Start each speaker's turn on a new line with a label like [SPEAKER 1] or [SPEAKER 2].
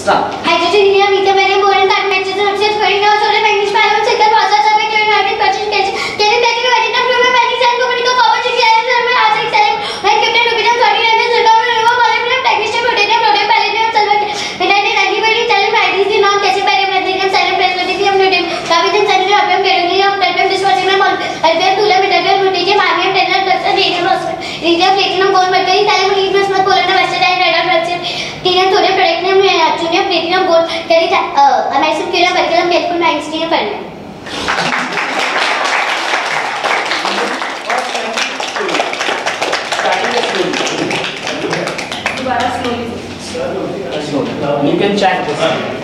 [SPEAKER 1] Song
[SPEAKER 2] hydrogen meter barium boron carbon nitrogen oxide fluorine और sodium magnesium iron silicon phosphorus sulphate chlorine hydrogen purchase calcium calcium calcium वेरिटम fluorine magnesium सैन कोबरिको copper zinc iron sulphur arsenic सैलिन head captain rubidium sodium and silicon radium molybdenum magnesium प्रोटेनियम rhodium palladium sulphur betadine antibody thallium hydrogen non calcium barium radium सैलियम प्रेसलोडियम न्यूट्रियम कार्बियम sulphur opium cadmium terbium dysprosium erbium thulium मेटाबियम lutetium आर्मियम टेनर Tucson radium phosphate radium platinum gold mercury gold curry americium curium berkelium केल्कुल magnesium fermium
[SPEAKER 3] दोबारा slowly
[SPEAKER 1] You can chant this.